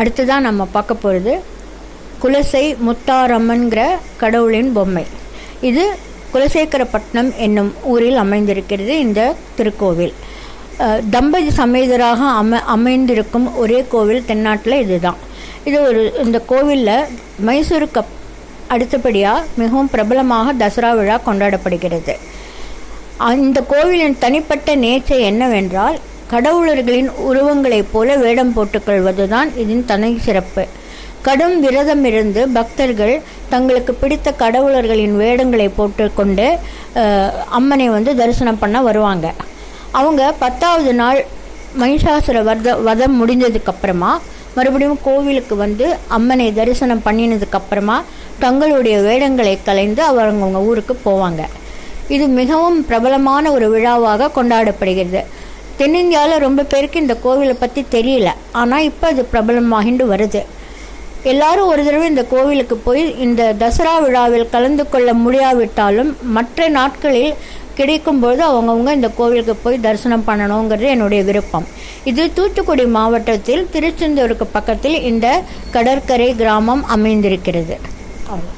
அடுத்ததான் நம்ம பார்க்க போகிறது குலசை முத்தாரம்மன்கிற கடவுளின் பொம்மை. இது குலசேகரப்பட்டினம் என்னும் ஊரில் அமைந்திருக்கிறது இந்த திருக்கோவில். தம்பதி சமேதராக அம அமைந்திருக்கும் ஒரே கோவில் தென்னாட்டில் இதுதான். இது ஒரு இந்த கோவிலில் மைசூருக்கு அடுத்தபடியாக மிகவும் பிரபலமாக தசரா விழா கொண்டாடப்படுகிறது. இந்த கோவிலின் தனிப்பட்ட நேச்சை என்னவென்றால் கடவுளர்களின் உருவங்களைப் போல வேடம் போட்டுக்கொள்வதுதான் இதன் தனி சிறப்பு. கடும் விரதம் இருந்து பக்தர்கள் தங்களுக்கு பிடித்த கடவுளர்களின் வேடங்களை போட்டுக்கொண்டு அம்மனை வந்து தரிசனம் பண்ண வருவாங்க. அவங்க பத்தாவது நாள் மகிஷாசுர வத வதம் முடிஞ்சதுக்கப்புறமா மறுபடியும் கோவிலுக்கு வந்து அம்மனை தரிசனம் பண்ணினதுக்கப்புறமா தங்களுடைய வேடங்களை கலைந்து அவங்கவுங்க ஊருக்கு போவாங்க. இது மிகவும் பிரபலமான ஒரு விழாவாக கொண்டாடப்படுகிறது. தென்னிந்தியாவில் ரொம்ப பேருக்கு இந்த கோவிலை பற்றி தெரியல. ஆனால் இப்போ அது பிரபலமாகிண்டு வருது. எல்லாரும் ஒரு தடவை இந்த கோவிலுக்கு போய் இந்த தசரா விழாவில் கலந்து கொள்ள முடியாவிட்டாலும் மற்ற நாட்களில் கிடைக்கும்போது அவங்கவுங்க இந்த கோவிலுக்கு போய் தரிசனம் பண்ணணுங்கிறது என்னுடைய விருப்பம். இது தூத்துக்குடி மாவட்டத்தில் திருச்செந்தூருக்கு பக்கத்தில் இந்த கடற்கரை கிராமம் அமைந்திருக்கிறது. அவ்வளோ